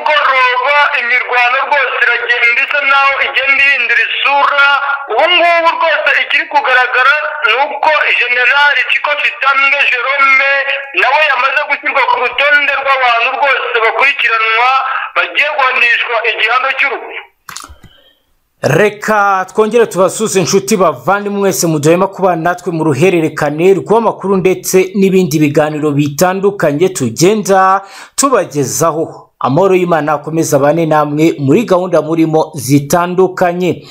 nimugoroba imirwano rwose iragenda isa naho igenda ihindura isura. Ubu ngubu rwose ikiri kugaragara ni uko generali kiko kitambwe jerome nawe yamaze gushyirwa ku rutonde rw'abantu rwose bakurikiranwa bagiye guhanishwa igihano cy'urupfu. Reka twongere tubasuze inshuti bavandimwe mwese muduhema kubana natwe mu ruhererekane rw'amakuru ndetse n'ibindi biganiro bitandukanye tugenda tubagezaho. Amahoro y'imana akomeza abane namwe muri gahunda murimo zitandukanye.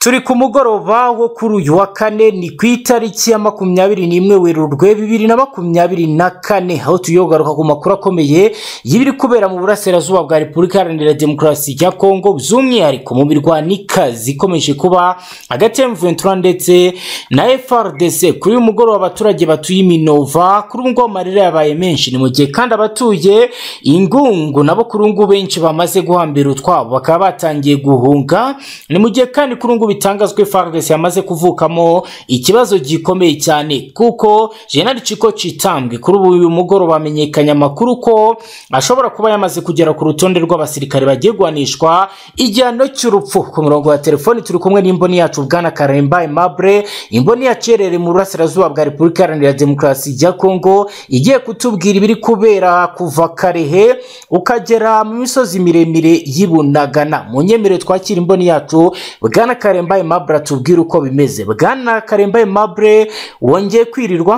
Turi ku mugoroba wo kuri uyu wa kane ni ku itariki ya makumyabiri n'imwe werurwe bibiri na makumyabiri na kane. Aho tuyogaruka ku makuru akomeye y'ibiri kubera mu burasirazuba bwa repubulika iharanira demokarasi ya kongo by'umwihariko mu mirwanikazi ikomeje kuba hagati ya M23 ndetse na FRDC kuri uyu mugoroba abaturage batuye iminova kuri ubu ngubu amarira yabaye menshi. Ni mu gihe kandi abatuye ingungu nabo kuri ubu ngubu benshi bamaze guhambira utwabo. Bakaba batangiye guhunga. Ni mu gihe kandi kuri ubu ngubu bitangazwa FARDC yamaze kuvukamo ikibazo gikomeye cyane kuko General Chiko Chitambwe kuri ubu mugoroba bamenyekanye amakuru ko ashobora kuba yamaze kugera ku rutonde rw'abasirikare bagiye guhanishwa igihano cy'urupfu. Ku murongo wa telefoni turi kumwe n'imboni yacu bwana Karemba Aimable imboni yacu iherereye mu burasirazuba bwa Repubulika Iharanira Demokarasi ya Kongo igiye kutubwira ibiri kubera kuva Karehe ukagera mu misozi miremire y'Ibunagana. Mu nyemerere twakira imboni yacu bwana Karemba Aimable atubwire uko bimeze. Bwana Karemba Aimable wongeye kwirirwa?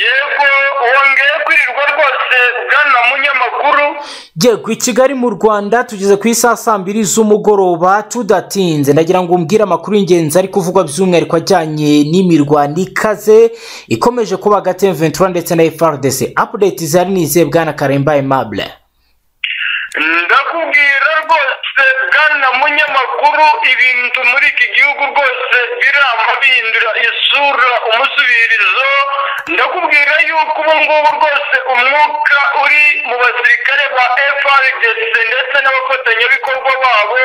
Yego wongeye kwirirwa rwose bwana munyamakuru. Yego i kigali mu rwanda tugeze ku isaha saa mbiri z'umugoroba tudatinze. Ndagira ngo umbwire amakuru y'ingenzi ari kuvugwa by'umwihariko ajyanye n'imirwano ikaze ikomeje kuba hagati ya ventura ndetse na frdc apudeti zihari ni izihe bwana karemba aimable ndakubwira rwose bwana munyamakuru ibintu muri iki gihugu rwose birama bihindura isura. Umusubirizo ndakubwira yuko ubu ngubu rwose umwuka uri mu basirikare ba FRDC ndetse n'abafatanyabikorwa babo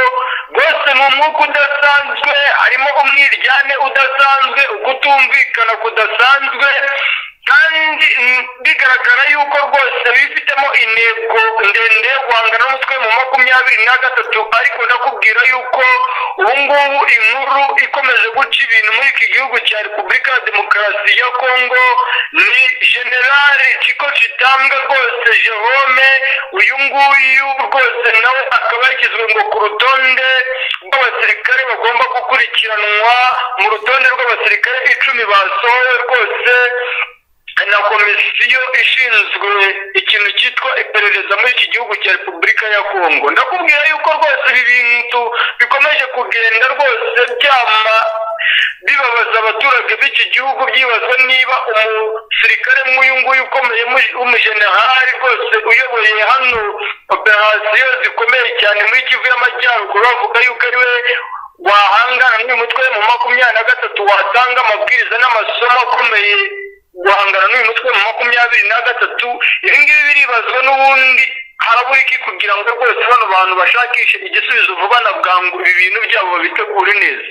rwose ni umwuka udasanzwe harimo umwiryane udasanzwe ukutumvikana kudasanzwe kandi bigaragara yuko rwose bifitemo intego ndende yo guhangana n'umutwe mu makumyabiri na gatatu ariko ndakubwira yuko ubu ngubu inkuru ikomeje guca ibintu muri iki gihugu cya repubulika ya demokarasi ya kongo ni generale kiko kitambwe rwose jerome uyu nguyu rwose nawe akaba yashyizwe ngo ku rutonde rw'abasirikare bagomba gukurikiranwa mu rutonde rw'abasirikare icumi basohowe rwose na komisiyo ishinzwe ikintu cyitwa iperereza muri iki gihugu cya repubulika ya kongo ndakubwira yuko rwose ibi bintu bikomeje kugenda rwose byama bibabaza abaturage b'iki gihugu byibazwa niba umusirikare nk'uyu nguyu ukomeye w'umujenerali rwose uyoboye hano operasiyo zikomeye cyane muri kivu y'amajyaruguru bavuga yuko ari we wahangana n'uyu mutwe mu makumyabiri na gatatu watanga amabwiriza n'amasomo akomeye guhangana n'uyu mutwe mu makumyabiri na gatatu ibi ngibi biribazwa n'ubundi harabura iki kugira ngo rwose bano bantu bashakishe igisubizo vuba na bwangu ibi bintu byabo babitegure neza.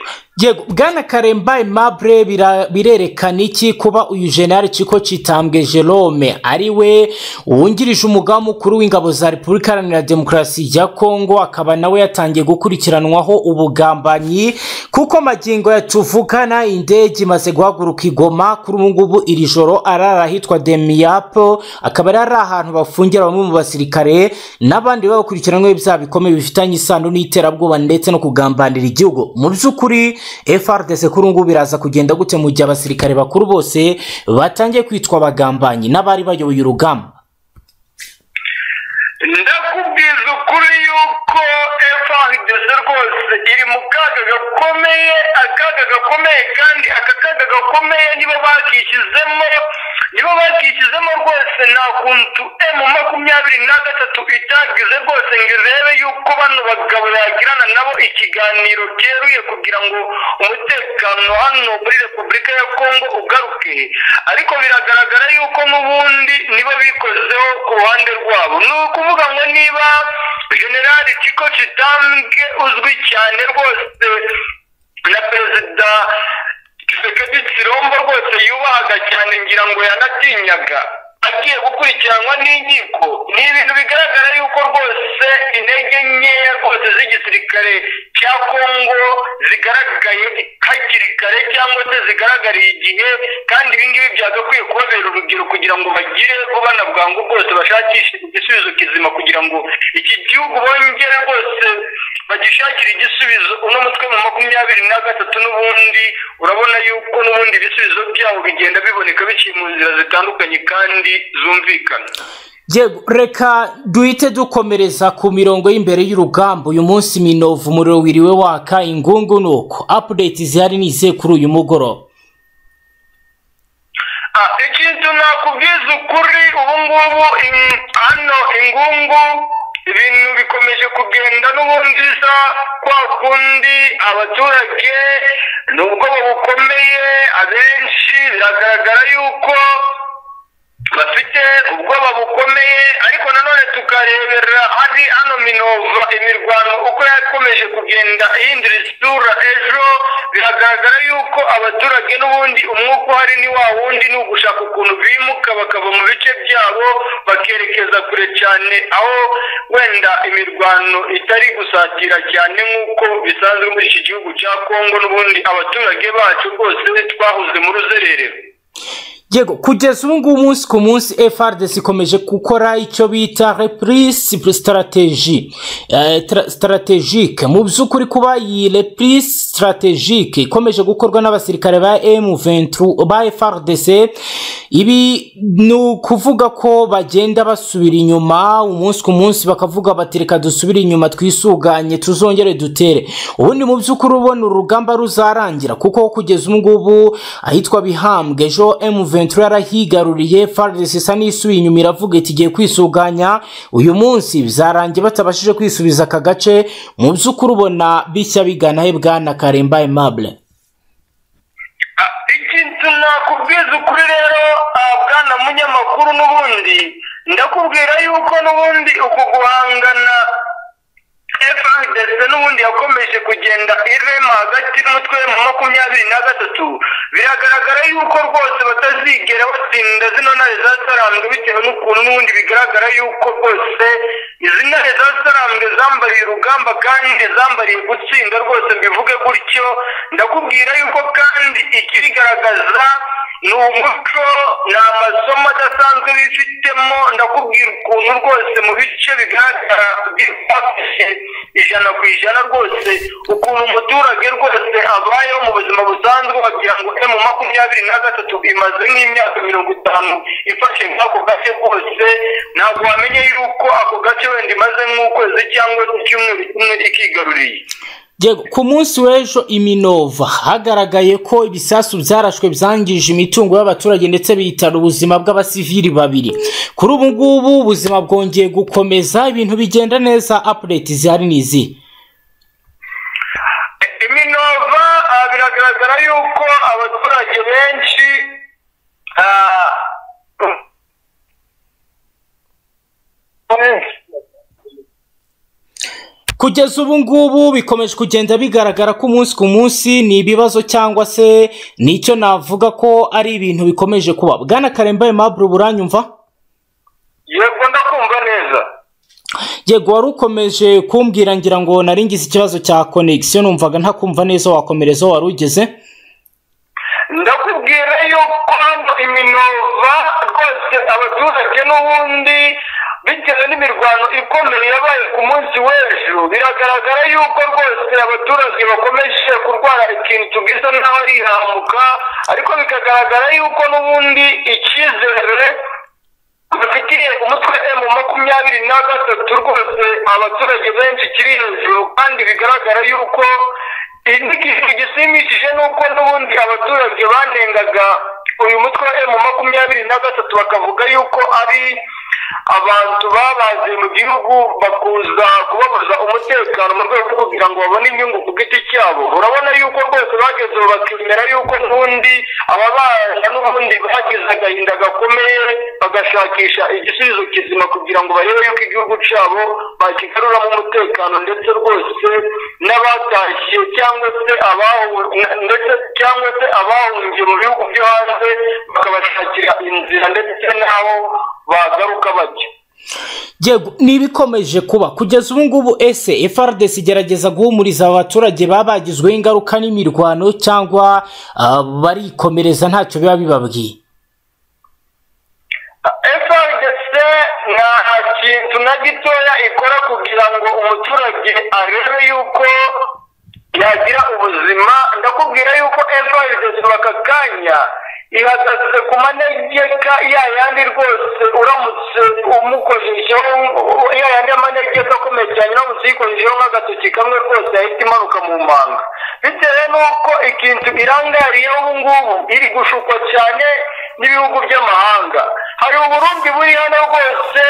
Yego bwana karemba aimable birerekana iki kuba uyu generale kiko kitambwe jerome ari we wungirije umugaba mukuru w'ingabo za repubulika iharanira demokarasi ya kongo akaba nawe yatangiye gukurikiranwaho ubugambanyi kuko magingo yatuvugana indege imaze guhaguruka igoma kuri ubu ngubu iri joro arara ahitwa demiyapo akaba ari ahantu bafungira bamwe mu basirikare n'abandi babakurikiranyweho ibyaha bikomeye bifitanye isano n'iterabwoba ndetse no kugambanira igihugu. Mu by'ukuri FRDC kuri ubu ngubu biraza kugenda gute mu gihe abasirikare bakuru bose batangiye kwitwa abagambanyi n'abari bayoboye urugamba? Ndakubwiza ukuri yuko FRDC rwose iri mu kaga gakomeye akaga gakomeye kandi aka kaga gakomeye nibo bakishyizemo nibo bakishyizemo rwose nta kuntu emu makumyabiri na gatatu itagize rwose ngo irebe yuko bano bagabo bagirana nabo ikiganiro cyeruye kugira ngo umutekano hano muri repubulika ya kongo ugaruke. Ariko biragaragara yuko n'ubundi nibo bikozeho ku ruhande rwabo. Ni ukuvuga ngo niba generali kiko kitambwe uzwi cyane rwose na perezida kisekedi kirombo rwose yubahaga cyane ngira ngo yanatinyaga. Agiye gukurikiranwa n'inkiko. Ni ibintu bigaragara yuko rwose intege nkeya rwose z'igisirikare cya kongo zigaragaye hakiri kare cyangwa se zigaragariye igihe kandi ibi ngibi byagakwiye kubabera urugero kugira ngo bagire vuba na bwangu rwose bashakishe igisubizo kizima kugira ngo iki gihugu bongere rwose bagishakire igisubizo. Uno mutwe mu makumyabiri na gatatu n'ubundi urabona yuko n'ubundi ibisubizo byabo bigenda biboneka biciye mu nzira zitandukanye kandi zumvikana. Yego, reka duhite dukomereza ku mirongo y'imbere y'urugamba uyu munsi minovu umuriro wiriwe waka ingungu nuko. Apudeti zihari ni izihe kuri uyu mugoroba. Ah, ikintu nakubwiza ukuri ubu ngubu in- hano ingungu ibintu bikomeje kugenda n'ubundi bisa kwa kundi abaturage. Ni ubwoba bukomeye abenshi biragaragara yuko bafite ubwoba bukomeye ariko nanone tukarebera hari hano minova imirwano uko yakomeje kugenda ihindura isura ejo biragaragara yuko abaturage n'ubundi umwuka uhari ni wa wundi ni ugushaka ukuntu bimuka bakava mu bice byabo bakerekeza kure cyane aho wenda imirwano itari gusatira cyane nk'uko bisanzwe muri iki gihugu cya kongo n'ubundi abaturage bacu rwose twahoze mu ruzererero. Yego, kugeza ubu ngubu umunsi ku munsi FRDC ikomeje gukora icyo bita reprise strategie eh, tra- strategique mu by'ukuri kuba iyi reprise strategique ikomeje gukorwa n'abasirikare ba M23 ba FRDC ibi ni ukuvuga ko bagenda basubira inyuma umunsi ku munsi bakavuga bati reka dusubire inyuma twisuganye tuzongere dutere. Ubundi mu by'ukuri ubona urugamba ruzarangira kuko kugeza ubu ngubu ahitwa bihambwe ejo M23 yarahigaruriye FARDC isa n'isubiye inyuma iravuga iti igiye kwisuganya. Uyu munsi bizarangiye batabashije kwisubiza aka gace mu by'ukuri ubona bishya bigana he bwana Karemba Aimable? Ah, ikintu nakubwiza ukuri rero ah, bwana munyamakuru n'ubundi. Ndakubwira yuko n'ubundi uku guhangana FRDC n'ubundi yakomeje kugenda irema hagati y'umutwe mu makumyabiri na gatatu biragaragara yuko rwose batazigera batsinda zino ntare zasarambwe bitewe n'ukuntu n'ubundi bigaragara yuko rwose izi ntare zasarambwe zambariye urugamba kandi zambariye gutsinda rwose mbivuge gutyo. Ndakubwira yuko kandi ikibigaragaza ni umuco ni amasomo adasanzwe bifitemo ndakubwira ukuntu rwose mu bice bigaragara ijana ku ijana rwose ukuntu umuturage rwose abayeho mu buzima busanzwe wagira ngo emu makumyabiri na gatatu imaze nk'imyaka mirongo itanu ifashe nk'ako gace rwose ntabwo wamenye yuko ako gace wenda imaze nk'ukwezi cyangwa icyumweru kimwe ikigaruriye ku munsi w'ejo iminova hagaragaye ko ibisasu byarashwe byangije imitungo y'abaturage ndetse bihitana ubuzima bw'abasivili babiri. Kuri ubu ngubu ubuzima bwongeye gukomeza ibintu bigenda neza apureti zihari ni izi iminova ah, biragaragara yuko abaturage benshi ah, kugeza ubu ngubu bikomeje kugenda bigaragara ko umunsi ku munsi ni ibibazo cyangwa se ni cyo navuga ko ari ibintu bikomeje kuba. Bwana karemba aimable buranyumva yego ndakumva neza. Yego wari ukomeje kumbwira ngira ngo nari ngize ikibazo cya konegisiyo numvaga ntakumva neza wakomereza wari ugeze? Ndakubwira yuko hano iminova rwose abaturage n'ubundi bitewe n'imirwano ikomeye yabaye ku munsi w'ejo biragaragara yuko rwose abaturage bakomeje kurwara ikintu tugisa n'aho ari ihamuka ariko bikagaragara yuko n'ubundi icyizere bafitiye umutwe emu makumyabiri na gatatu rwose abaturage benshi kiri hejuru kandi bigaragara yuko ikintu gishimishije ni uko n'ubundi abaturage banengaga uyu mutwe wa emu makumyabiri na gatatu bakavuga yuko ari abantu babaze mu gihugu bakuza kubabuza umutekano mu rwego rwo kugira ngo babone inyungu ku giti cyabo. Urabona yuko rwose bagezeho bakemera yuko n'ubundi ababana n'ubundi bagize agahinda gakomeye bagashakisha igisubizo kizima kugira ngo barebe yuko igihugu cyabo bakigaruramo umutekano ndetse rwose n'abatashye cyangwa se ndetse cyangwa se abahungiye mu bihugu byo hanze bakabashakira inzira ndetse n'aho bagaruka bajya yego ni ibikomeje kuba. Kugeza ubu ngubu ese FRDC igerageza guhumuriza abaturage baba bagizweho ingaruka n'imirwano cyangwa ah, barikomereza ntacyo biba bibabwiye? FRDC nta kintu na gitoya ikora kugira ngo umuturage arebe yuko yagira ubuzima. Ndakubwira yuko FRDC aka kanya ihagaze ku manegeka ya yandi rwose uramutse umukojejeho ya yandi y'amanegeka akomeye cyane uramutse uyikojejeho nk'agatoki kamwe rwose yahita imanuka mu manga. Bitewe n'uko ikintu irangariyeho ubu ngubu iri gushukwa cyane n'ibihugu by'amahanga. Hari uburundi buri hano rwose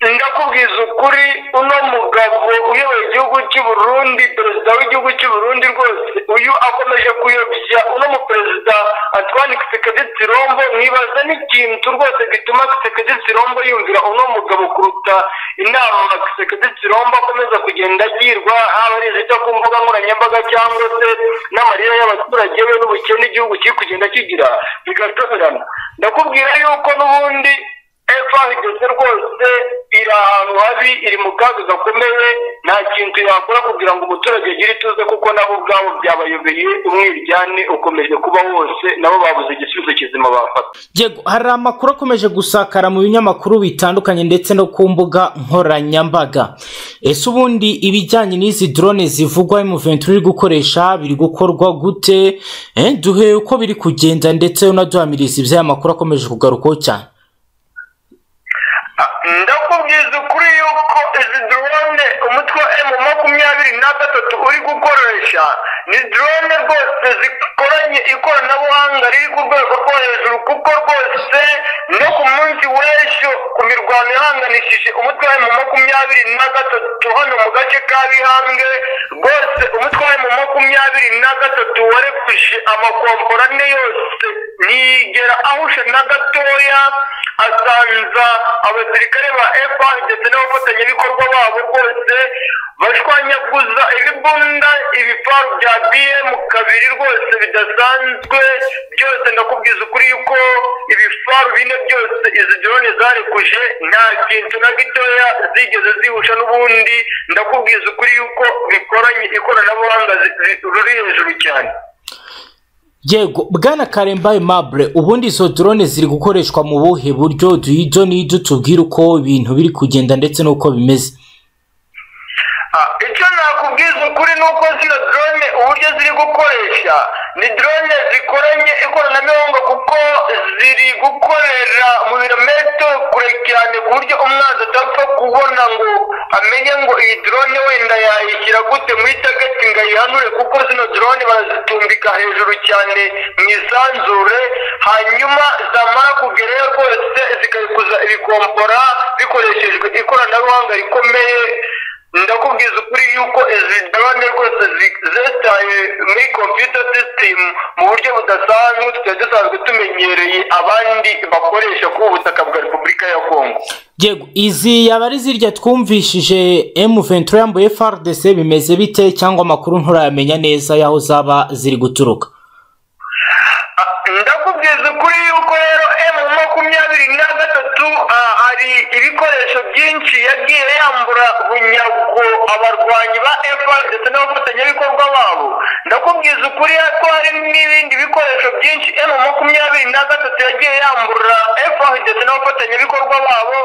ndakubwiza ukuri uno mugabo uyoboye igihugu cy'u Burundi perezida w'igihugu cy'u Burundi rwose uyu akomeje kuyobya uno muperezida Antoine Kisekedi Tsirombo. Mwibaza n'ikintu rwose gituma Kisekedi Tsirombo yumvira uno mugabo kuruta inama Kisekedi Tsirombo akomeza kugenda agirwa haba ari izita ku mbuga nkoranyambaga cyangwa se n'amarira y'abaturage be n'ubukene igihugu kiri kugenda kigira bigatabirana ndakubwira yuko n'ubundi FRDC rwose iri ahantu habi iri mu kaga gakomeye nta kintu yakora kugira ngo umuturage agire ituze kuko nabo ubwabo byabayobeye umwiryane ukomeje kuba wose nabo babuze igisubizo kizima bafata. Hari amakuru akomeje gusakara mu binyamakuru bitandukanye ndetse no ku mbuga nkoranyambaga. Ese ubundi ibijyanye n'izi drone zivugwa M23 iri gukoresha biri gukorwa gute? Eh, duhe uko biri kugenda ndetse unaduhamiriza iby'aya makuru akomeje kugarukaho cyane ndakubwiza ukuri yuko izi drone umutwe wa emu makumyabiri na gatatu uri gukoresha. Ni drone rwose zikoranye ikoranabuhanga riri ku rwego rwo hejuru kuko rwose no ku munsi w'ejo ku mirwano ihanganishije umutwe wa emu makumyabiri na gatatu hano mu gace ka bihambwe rwose umutwe wa emu makumyabiri na gatatu warekuje amakompora ane yose. Ntiyigera ahusha na gatoya asanza abasirikare ba epa ndetse n'abafatanyabikorwa babo rwose bashwanyaguza ibibunda ibifaru bya bm kabiri rwose bidasanzwe byose ndakubwiza ukuri yuko ibifaru bine byose izi drone zarekuje nta kintu na gitoya zigeze zihusha n'ubundi. Ndakubwiza ukuri yuko bikoranye ikoranabuhanga ruri hejuru cyane. Yego bwana karembaye mabure ubundi izo drone ziri gukoreshwa mu buhe? Buryo duhido n'ido tubwire uko ibintu biri kugenda ndetse n'uko bimeze. Icyo nakubwiza ukuri ni uko zino drone uburyo ziri gukoresha ni drone zikoranye ikoranabuhanga kuko ziri gukorera mu birometero kure cyane ku buryo umwanzi atapfa kubona ngo amenye ngo iyi drone wenda yayishyira gute muri tageti ngo ayihanure kuko zino drone barazitumbika hejuru cyane mu isanzure hanyuma zamara kugerayo rwose zikayikuza ibikompora bikoreshejwe ikoranabuhanga rikomeye. Ndakubwiza ukuri yuko izi drone rwose zesitaye muri computer system mu buryo budasanzwe tutari dusanzwe tumenyereye abandi bakoresha ku butaka bwa repubulika ya kongo yego izi yaba ari zirya twumvishije M23 yambuye FRDC bimeze bite cyangwa amakuru nturayamenya neza y'aho zaba ziri guturuka? Ah, ndakubwiza ukuri yuko rero emu makumyabiri na gatatu ah, hari ibikoresho byinshi abarwanyi ba efa ndetse n'abafatanyabikorwa babo ndakubwiza ukuri ko hari n'ibindi bikoresho byinshi emu makumyabiri na gatatu yagiye yambura efa ndetse n'abafatanyabikorwa babo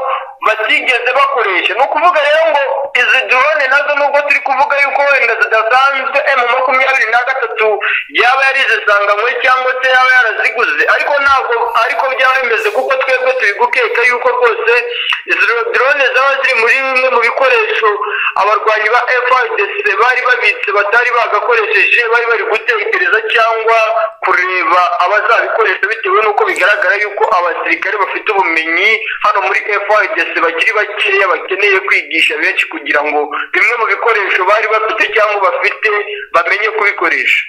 batigeze bakoresha. Ni ukuvuga rero ngo izi drone na zo nubwo turi kuvuga yuko wenda zidasanzwe emu makumyabiri na gatatu yaba yarizisanganywe cyangwa se yaba yaraziguze. Ariko ntabwo ariko byaba bimeze kuko twebwe turi gukeka yuko rwose izi drone zaba ziri muri bimwe mu bikoresho abarwanyi ba FRDC bari babitse batari bagakoresheje bari bari gutekereza cyangwa kureba abazabikoresha bitewe n'uko bigaragara yuko abasirikare bafite ubumenyi hano muri FRDC bakiri bakeya bakeneye kwigisha benshi kugira ngo bimwe mu bikoresho bari bafite cyangwa bafite bamenye kubikoresha.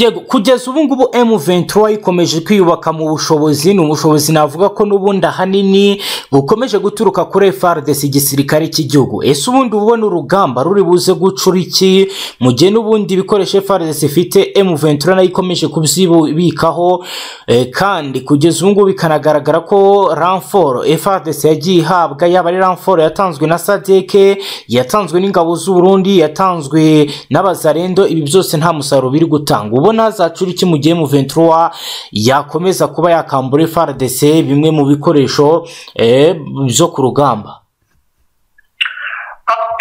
Yego kugeza ubu ngubu M23 ikomeje kwiyubaka mu bushobozi ni ubushobozi navuga ko n'ubundi ahanini bukomeje guturuka kuri FARDC igisirikare cy'igihugu. Ese ubundi ubona urugamba ruri buze gucura iki? Mu gihe n'ubundi ibikoresho FARDC ifite M23 na yo ikomeje kubyibikaho eh, kandi kugeza ubu ngubu bikanagaragara ko ranfort FARDC yagiye ihabwa yaba ari ranfort yatanzwe na SADC yatanzwe n'ingabo z'u Burundi yatanzwe n'abazarendo ibi byose nta musaruro biri gutanga. Ubona hazacura iki mu gihe 23 yakomeza kuba yakambura FARDC bimwe mu bikoresho eh, byo ku rugamba.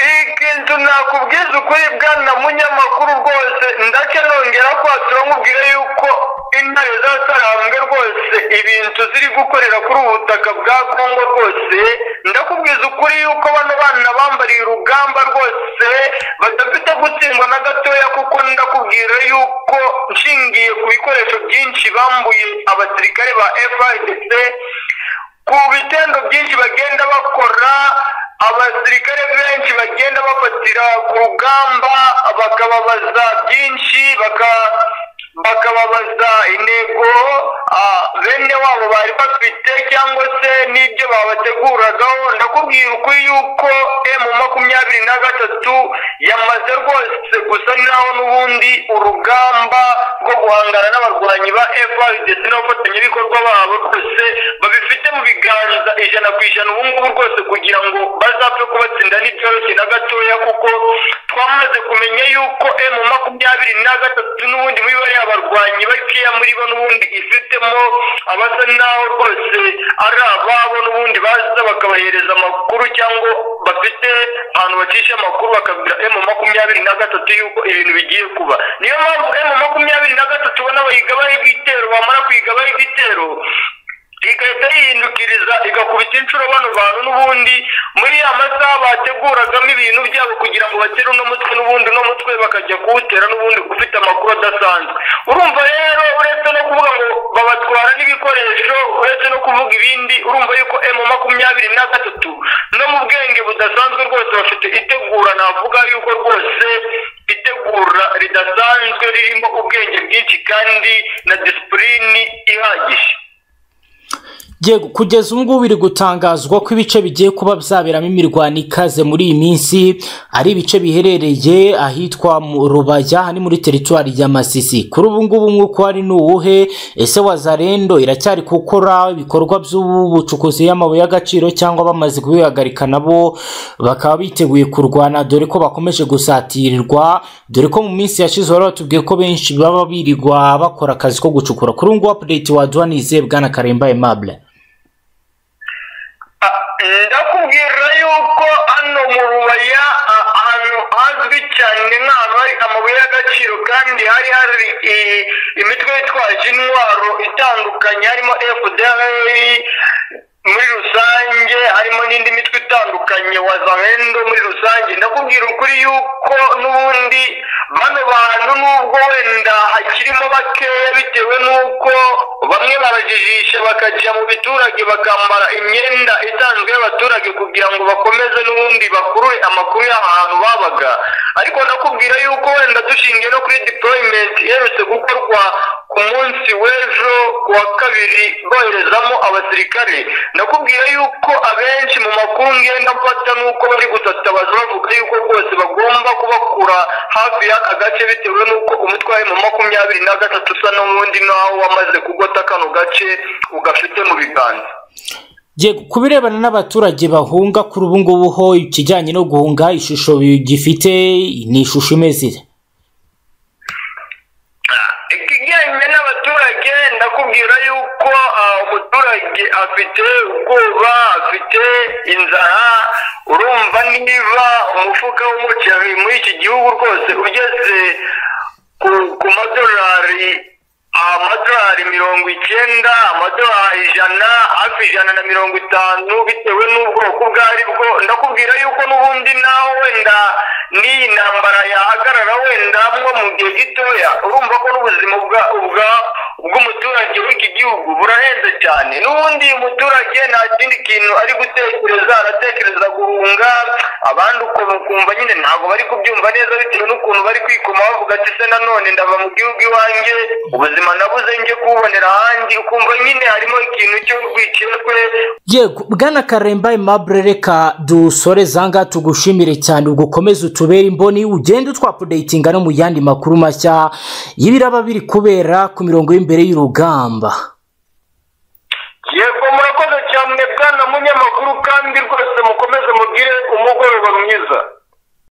Ikintu nakubwiza ukuri bwana munyamakuru rwose. Ndake nongera kwatura nkubwire yuko intare zasarambwe rwose. Ibintu ziri gukorera kuri ubu butaka bwa kongo rwose. Ndakubwiza ukuri yuko bano bana bambariye urugamba rwose badafite gutsindwa na gatoya kuko ndakubwira yuko nshingiye ku bikoresho byinshi bambuye abasirikare ba FARDC ku bitendo byinshi bagenda bakora abasirikare benshi bagenda bafatira ku rugamba bakababaza byinshi baka bakababaza intego bene wabo bari bafite cyangwa se n'ibyo babateguragaho. Ndakubwira ukuri yuko emu makumyabiri na gatatu yamaze rwose gusa naho n'ubundi urugamba rwo guhangana n'abarwanyi ba FARDC n'abafatanyabikorwa babo rwose babifite mu biganza ijana ku ijana. Ubu ngubu rwose kugira ngo bazapfe kubatsinda ntibyoroshye na gatoya kuko twamaze kumenya yuko emu makumyabiri na gatatu n'ubundi muri bariya abarwanyi bakeya muri bo n'ubundi ifitemo abasa naho rwose ari ababo n'ubundi baza bakabahereza amakuru cyangwa bafite ahantu bacisha amakuru bakabwira emu makumyabiri na gatatu yuko ibintu bigiye kuba. Niyo mpamvu emu makumyabiri na gatatu ubona bayigabaho igitero bamara kuyigabaho igitero igahita yihindukiriza igakubita inshuro bano bantu n'ubundi. Muri ya masaha bateguragamo ibintu byabo kugira ngo batere uno mutwe n'ubundi uno mutwe bakajya kuwutera n'ubundi ufite amakuru adasanzwe. Urumva rero uretse no kuvuga ngo babatwara n'ibikoresho uretse no kuvuga ibindi urumva yuko emu makumyabiri na gatatu no mu bwenge budasanzwe rwose bafite itegura navuga yuko rwose itegura ridasanzwe ririmo ubwenge bwinshi kandi na disipurine ihagije. Yego kugeza ubu ngubu biri gutangazwa ko ibice bigiye kuba byaberamo imirwano ikaze muri iyi minsi ari ibice biherereye ahitwa Rubaya ni muri teritwari ya Masisi. Kuri ubu ngubu nk'uko hari n'uwuhe ese wazarendo iracyari gukora ibikorwa by'ubucukuzi y'amabuye y'agaciro cyangwa bamaze kubihagarika nabo bakaba biteguye kurwana dore ko bakomeje gusatirirwa dore ko mu minsi yashize wari watubwiye ko benshi baba birirwa bakora akazi ko gucukura. Kuri ubu ngubu update waduha nize bwana Karemba Aimable. Ndakubwira yuko hano mu rubaya ahantu hazwi cyane nk'ahantu hari amabuye y'agaciro kandi hari hari imitwe yitwaje intwaro itandukanye harimo fdr muri rusange harimo n'indi mitwe itandukanye wa zahendo muri rusange. Ndakubwira ukuri yuko n'ubundi bano bantu nubwo wenda hakirimo bakeya bitewe n'uko bamwe barajijisha bakajya mu biturage bakambara imyenda isanzwe y'abaturage kugira ngo bakomeze n'ubundi bakurure amakuru y'ahantu babaga. Ariko ndakubwira yuko wenda dushingiye no kuri deployment iherutse gukorwa ku munsi w'ejo ku wa kabiri boherezamo abasirikare. Ndakubwira yuko abenshi mu makuru ngenda mfata nuko bari gutatabaza bavuga yuko rwose bagomba kubakura hafi y'aka gace bitewe n'uko umutwe mu makumyabiri na gatatu usa n'ubundi naho wamaze kugota kano gace ugafite mu biganza. Ku birebana n'abaturage bahunga kuri ubu ngubu ho ikijyanye no guhunga ishusho gifite ni ishusho imeze ikijyanye n'abaturage ndakubwira yuko umuturage afite ubwoba afite inzara urumva niba umufuka w'umuceri muri iki gihugu rwose ugeze ku madolari amadolari mirongo icyenda amadolari ijana hafi ijana na mirongo itanu bitewe n'ubwoko ubwo ari bwo. Ndakubwira yuko n'ubundi naho wenda n'iyi ntambara yahagarara wenda mwo mu gihe gitoya. Urumva ko n'ubuzima bw'umuturage w'iki gihugu burahenze cyane. N'ubundi umuturage nta kindi kintu ari gutekereza aratekereza guhunga abandi ukumva nyine ntabwo bari kubyumva neza bitewe n'ukuntu bari kwikoma bavuga ati se nanone ndava mu gihugu iwanjye ubuzima nabuze njye kububonera ahandi. Ukumva nyine harimo ikintu cy'urwikekwe. Yego bwana karemba aimable reka dusoreze aha ngaha tugushimire cyane. Ubwo ukomeze utubere imboni ugende utwapudeyitinga no mu yandi makuru mashya y'ibiraba biri kubera ku mirongo y'imbere. Y'urugamba. Yego murakoze cyane bwana munyamakuru kandi rwose mukomeze mugire umugoroba mwiza.